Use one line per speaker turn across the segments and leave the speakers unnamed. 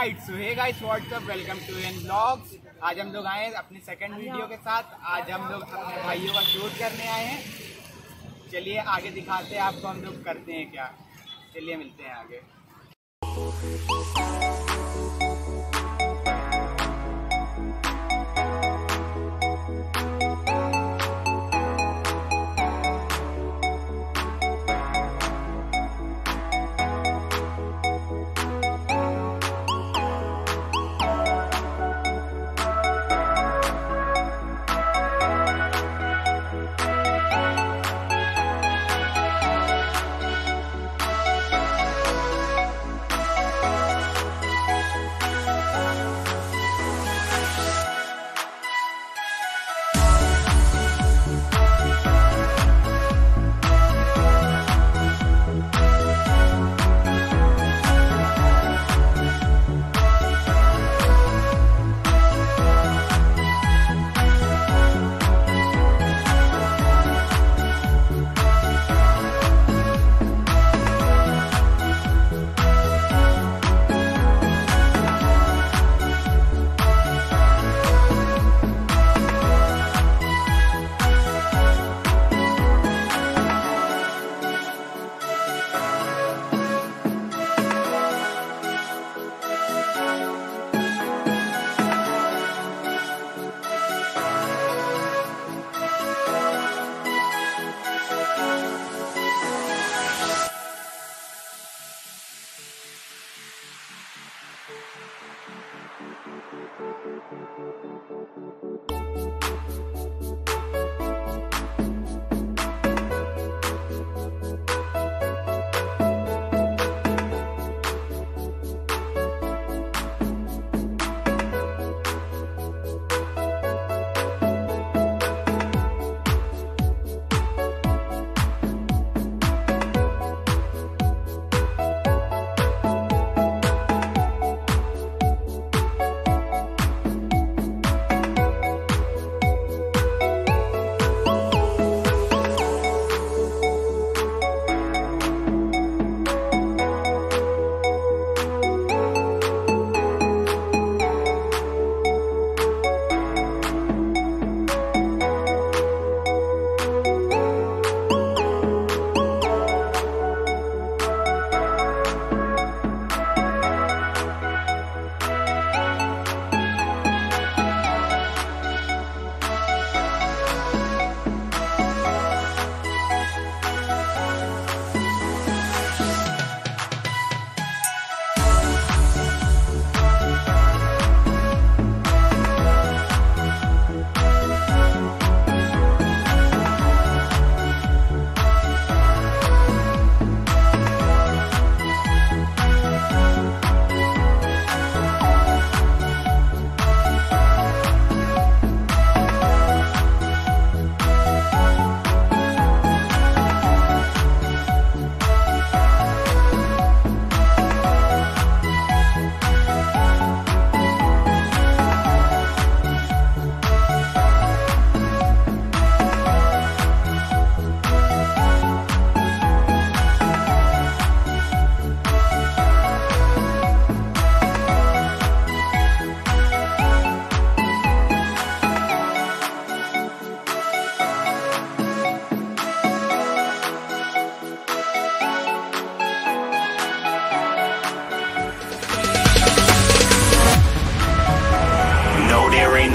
Right so hey guys what's up welcome to N blogs आज हम लोग आए अपने अपनी सेकंड वीडियो के साथ। आज हम लोग अपने भाइयों का शूट करने आए हैं। चलिए आगे दिखाते हैं आपको हम लोग करते हैं क्या। चलिए मिलते हैं आगे।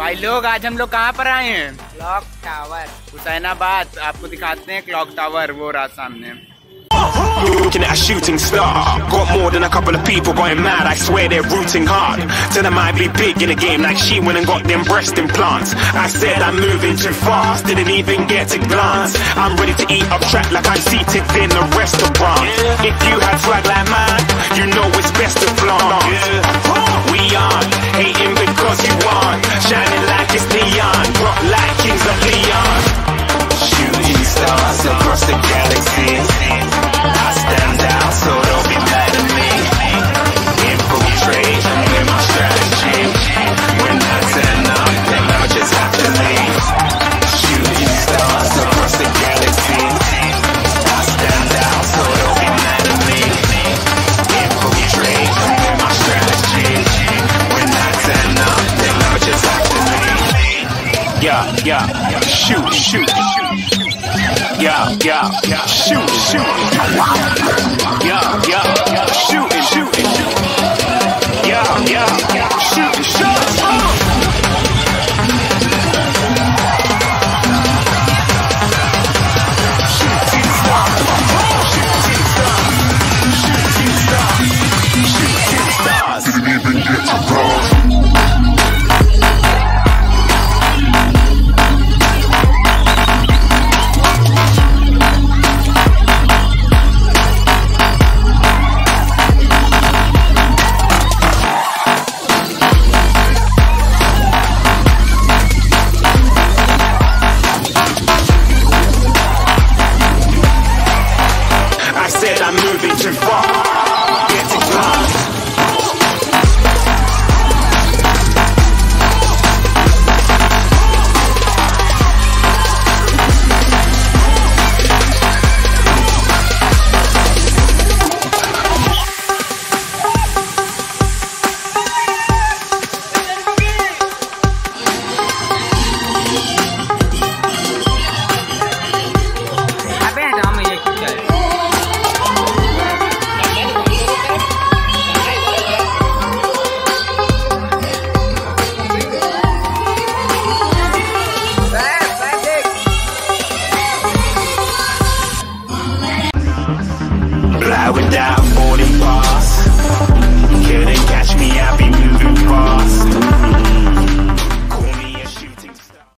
भाई लोग आज हम लोग कहाँ पर आए हैं
क्लॉक टावर
हुसैनाबाद आपको दिखाते हैं क्लॉक टावर वो रहा सामने
Looking at a shooting star. Got more than a couple of people going mad. I swear they're rooting hard. Tell them I be big in the game like she went and got them breast implants. I said I'm moving too fast. Didn't even get to glance. I'm ready to eat up track like I'm seated in a restaurant. If you had swag like mine, you know it's best to flaunt. Yeah, yeah, shoot, shoot. Yeah, yeah, yeah, shoot, shoot. Yeah, yeah, shoot, shoot, yeah, yeah, shoot, shoot.